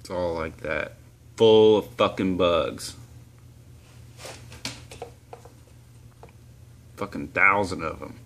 It's all like that. Full of fucking bugs. Fucking thousand of them.